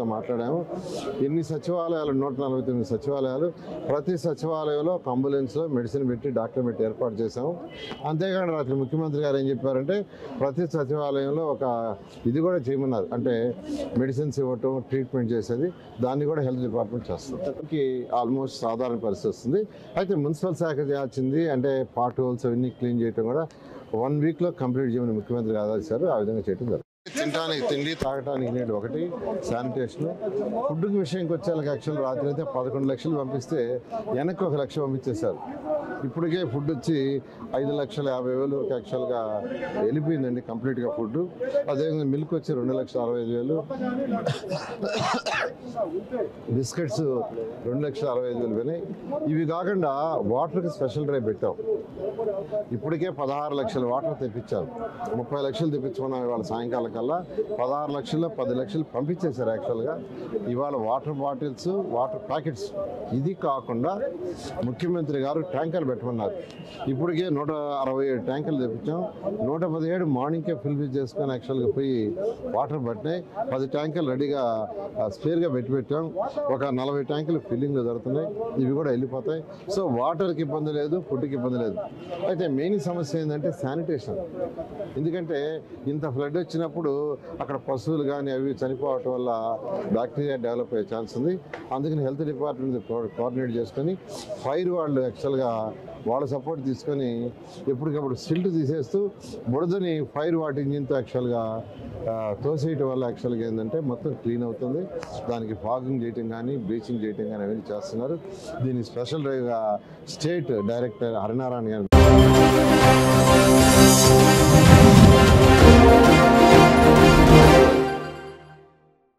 గా మాట్లాడాము. ఎన్ని సచివాలయాలు? నూట నలభై తొమ్మిది సచివాలయాలు. ప్రతి సచివాలయంలో ఒక అంబులెన్స్ మెడిసిన్ పెట్టి డాక్టర్ పెట్టి ఏర్పాటు చేశాము. అంతేకాకుండా రాత్రి ముఖ్యమంత్రి గారు ఏం చెప్పారంటే ప్రతి సచివాలయంలో ఒక ఇది కూడా చేయమన్నారు. అంటే మెడిసిన్స్ ఇవ్వటం ట్రీట్మెంట్ చేసేది దాన్ని కూడా హెల్త్ డిపార్ట్మెంట్ చేస్తుంది. ఆల్మోస్ట్ సాధారణ పరిస్థితి వస్తుంది. అయితే మున్సిపల్ శాఖ చేయాల్సింది అంటే పార్ట్ హోల్స్ అవన్నీ క్లీన్ చేయడం కూడా వన్ వీక్లో కంప్లీట్ చేయమని ముఖ్యమంత్రి ఆదేశారు ఆ విధంగా చేయడం జరుగుతుంది. తినడానికి తిండి తాగడానికి నీళ్ళు ఒకటి శానిటేషన్ ఫుడ్ విషయంకి వచ్చేళ్ళకి యాక్చువల్ రాత్రి అయితే పదకొండు లక్షలు పంపిస్తే వెనక్కి ఒక లక్ష పంపించేశారు. ఇప్పటికే ఫుడ్ వచ్చి ఐదు లక్షల యాభై వేలు యాక్చువల్గా వెళ్ళిపోయిందండి కంప్లీట్గా ఫుడ్ అదేవిధంగా మిల్క్ వచ్చి రెండు లక్షల అరవై ఐదు వేలు. బిస్కెట్స్ రెండు లక్షల అరవై ఐదు వేలు పోయినాయి. ఇవి కాకుండా వాటర్కి స్పెషల్ డ్రైవ్ పెట్టాం. ఇప్పటికే పదహారు లక్షల వాటర్ తెప్పించారు. ముప్పై లక్షలు తెప్పించుకున్నాం ఇవాళ సాయంకాలం కల్లా పదహారు లక్షల్లో పది లక్షలు పంపించేశారు యాక్చువల్గా. ఇవాళ వాటర్ బాటిల్స్ వాటర్ ప్యాకెట్స్. ఇది కాకుండా ముఖ్యమంత్రి గారు ట్యాంకర్ పెట్టమన్నారు. ఇప్పటికే నూట అరవై ఏడు ట్యాంకర్లు తెప్పించాం. నూట పదిహేడు మార్నింగ్కే ఫిల్ చేసుకొని యాక్చువల్గా పోయి వాటర్ పట్టినాయి. పది ట్యాంకర్లు రెడీగా స్పేర్గా పెట్టి పెట్టాం. ఒక నలభై ట్యాంకులు ఫిల్లింగ్లు జరుగుతున్నాయి. ఇవి కూడా వెళ్ళిపోతాయి. సో వాటర్కి ఇబ్బంది లేదు ఫుడ్కి ఇబ్బంది లేదు. అయితే మెయిన్ సమస్య ఏంటంటే శానిటేషన్. ఎందుకంటే ఇంత ఫ్లడ్ వచ్చినప్పుడు అక్కడ పశువులు కానీ అవి చనిపోవటం వల్ల బ్యాక్టీరియా డెవలప్ అయ్యే ఛాన్స్ ఉంది. అందుకని హెల్త్ డిపార్ట్మెంట్ కోఆర్డినేట్ చేసుకొని ఫైర్ వాళ్ళు యాక్చువల్గా వాళ్ళ సపోర్ట్ తీసుకొని ఎప్పటికప్పుడు సిల్ట్ తీసేస్తూ బుడదని ఫైర్ వాటి ఇంజిన్తో యాక్చువల్గా తోసేయటం వల్ల యాక్చువల్గా ఏంటంటే మొత్తం క్లీన్ అవుతుంది. దానికి ఫాగింగ్ చేయటం కానీ బ్లీచింగ్ చేయటం కానీ అవన్నీ చేస్తున్నారు. దీన్ని స్పెషల్ స్టేట్ డైరెక్టర్ హరినారాయణ గారు